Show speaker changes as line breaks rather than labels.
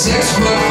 six foot